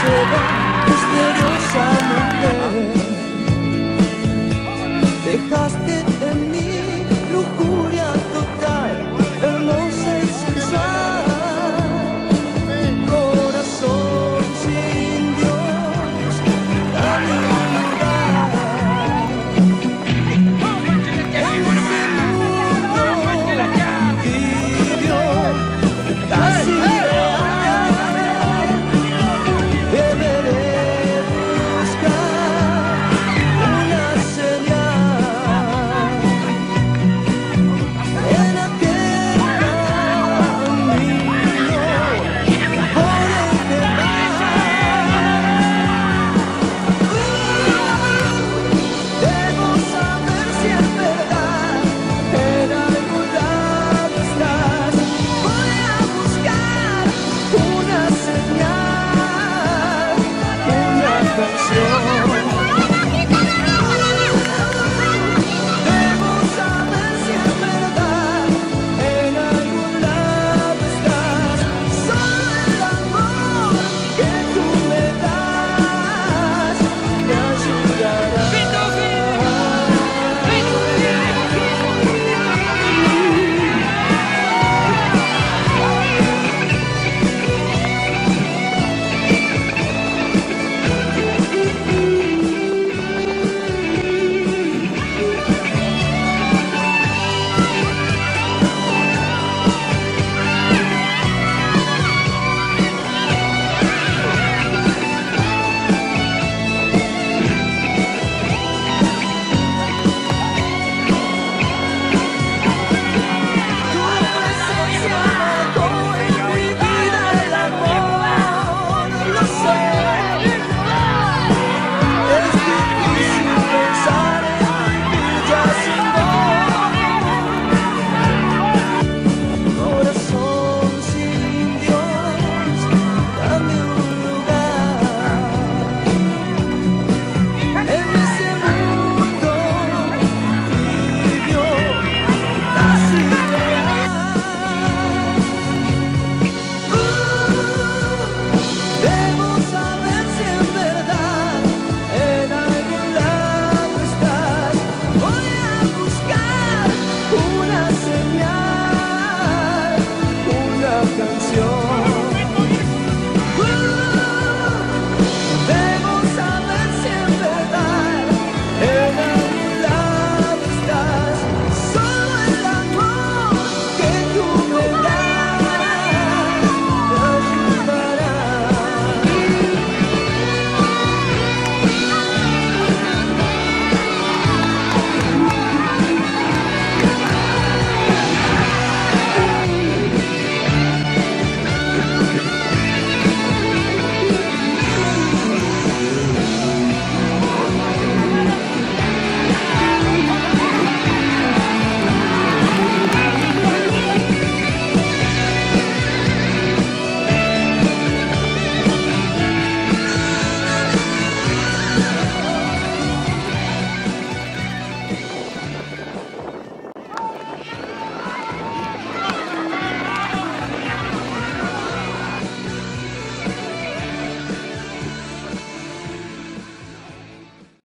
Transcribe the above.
sugar, is the